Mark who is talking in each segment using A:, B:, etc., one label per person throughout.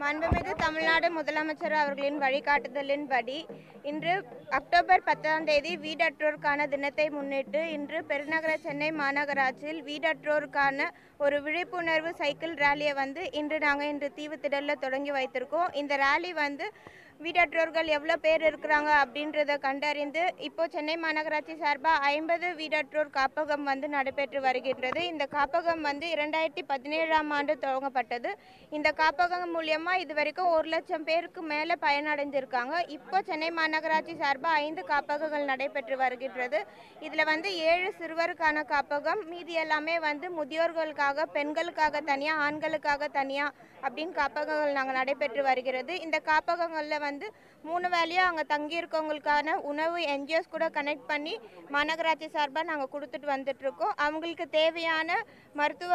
A: மாண்புமிகு தமிழ்நாடு முதலமைச்சர் அவர்களின் வழிகாட்டுதலின்படி இன்று அக்டோபர் பத்தாம் தேதி வீடற்றோருக்கான தினத்தை முன்னிட்டு இன்று பெருநகர சென்னை மாநகராட்சியில் வீடற்றோருக்கான ஒரு விழிப்புணர்வு சைக்கிள் ரேலியை வந்து இன்று நாங்கள் இன்று தீவுத்திடலில் தொடங்கி வைத்திருக்கோம். இந்த ரேலி வந்து வீடற்றோர்கள் எவ்வளோ பேர் இருக்கிறாங்க அப்படின்றத கண்டறிந்து இப்போ சென்னை மாநகராட்சி சார்பாக ஐம்பது வீடற்றோர் காப்பகம் வந்து நடைபெற்று வருகின்றது. இந்த காப்பகம் வந்து இரண்டாயிரத்தி பதினேழாம் ஆண்டு துவங்கப்பட்டது. இந்த காப்பகம் மூலியமாக இது வரைக்கும் ஒரு லட்சம் பேருக்கு மேலே பயனடைஞ்சிருக்காங்க இப்போ சென்னை மாநகராட்சி சார்பாக ஐந்து காப்பகங்கள் நடைபெற்று வருகின்றது. இதில் வந்து ஏழு சிறுவருக்கான காப்பகம் மீதி எல்லாமே வந்து முதியோர்களுக்காக பெண்களுக்காக தனியாக ஆண்களுக்காக தனியாக அப்படின்னு காப்பகங்கள் நாங்கள் நடைபெற்று வருகிறது. இந்த காப்பகங்களில் வந்து மூணு வேலையும் அங்கே தங்கியிருக்கவங்களுக்கான உணவு என்ஜிஓஸ் கூட கனெக்ட் பண்ணி மாநகராட்சி சார்பாக நாங்கள் கொடுத்துட்டு வந்துட்ருக்கோம் அவங்களுக்கு தேவையான மருத்துவ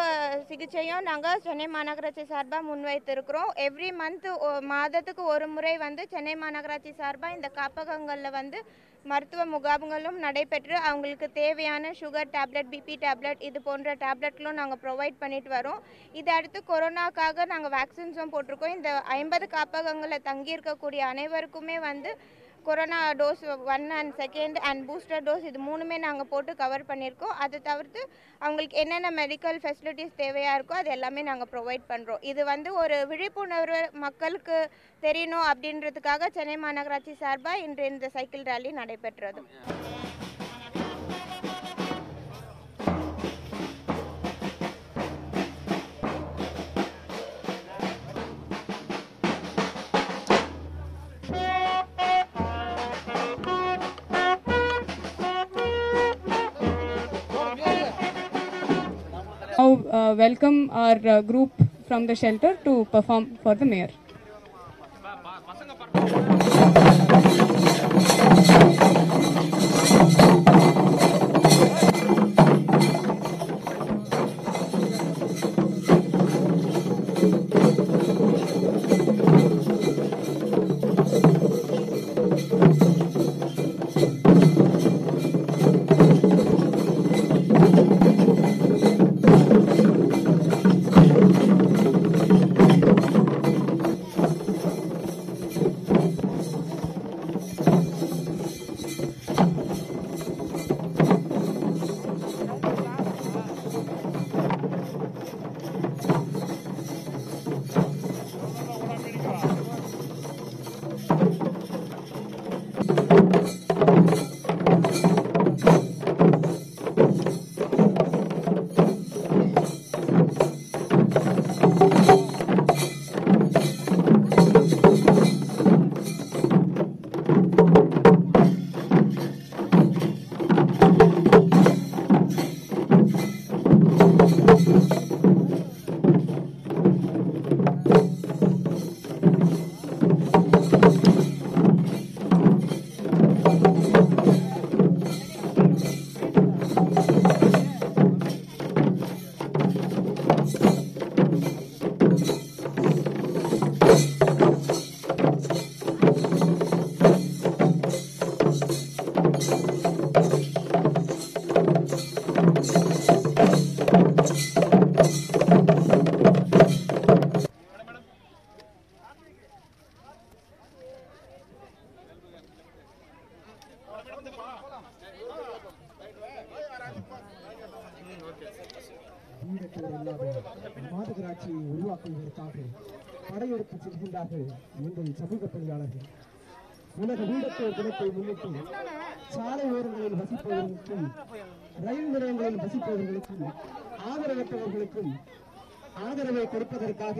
A: சிகிச்சையும் நாங்கள் சென்னை மாநகராட்சி சார்பாக முன்வைத்திருக்கிறோம். எவ்ரி மந்த் மாதத்துக்கு ஒரு முறை வந்து சென்னை மாநகராட்சி சார்பாக இந்த காப்பகங்களில் வந்து மருத்துவ முகாம்களும் நடைபெற்று அவங்களுக்கு தேவையான சுகர் டேப்லெட் பிபி டேப்லெட் இது போன்ற டேப்லெட்களும் நாங்கள் ப்ரொவைட் பண்ணிட்டு வரோம். இதை அடுத்து கொரோனாக்காக நாங்கள் வேக்சின்ஸும் போட்டிருக்கோம். இந்த ஐம்பது காப்பகங்களில் தங்கியிருக்கக்கூடிய அனைவருக்குமே வந்து corona dose one and second and booster dose இது மூணுமே நாங்கள் போட்டு கவர் பண்ணியிருக்கோம். அதை தவிர்த்து அவங்களுக்கு என்னென்ன மெடிக்கல் ஃபெசிலிட்டிஸ் தேவையாக இருக்கோ அது எல்லாமே நாங்கள் ப்ரொவைட் பண்ணுறோம் இது வந்து ஒரு விழிப்புணர்வு மக்களுக்கு தெரியணும் அப்படின்றதுக்காக சென்னை மாநகராட்சி சார்பாக இன்று இந்த சைக்கிள் ரேலி நடைபெற்றது.
B: Uh, welcome our uh, group from the shelter to perform for the mayor.
C: வீடற்றோர் இல்லாத மாநகராட்சியை உருவாக்குவதற்காக படையெடுத்து செல்கின்றார்கள் எங்கள் சமூக பணியாளர்கள். உலக வீடத்தோர் தினத்தை முன்னிட்டு சாலை ஓரங்களில் வசிப்பவர்களுக்கும் ரயில் நிலையங்களில் வசிப்பவர்களுக்கும் ஆதரவற்றவர்களுக்கும் ஆதரவை கொடுப்பதற்காக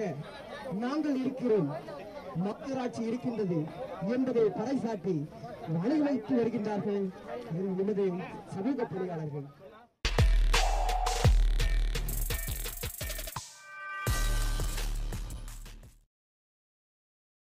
C: நாங்கள் இருக்கிறோம். மக்களாட்சி இருக்கின்றது என்பதை பறைசாட்டி வழி வைத்து வருகின்றார்கள் எமது சமூக பணியாளர்கள்.